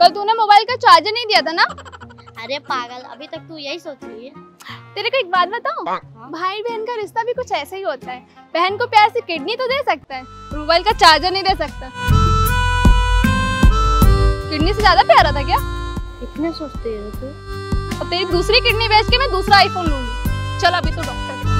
कल तूने मोबाइल का चार्जर नहीं दिया था ना? अरे पागल अभी तक तू यही सोच रही है। तेरे को एक बात बताऊँ? हाँ। भाई बहन का रिश्ता भी कुछ ऐसा ही होता है। बहन को प्यार से किडनी तो दे सकता है मोबाइल का चार्जर नहीं दे सकता। किडनी से ज़्यादा प्यारा था क्या? इतने सोचते हो तू। और तेरी दूसरी किडनी बेच के मैं दूसरा आईफोन लूँगी। चल अभी तो डॉक्टर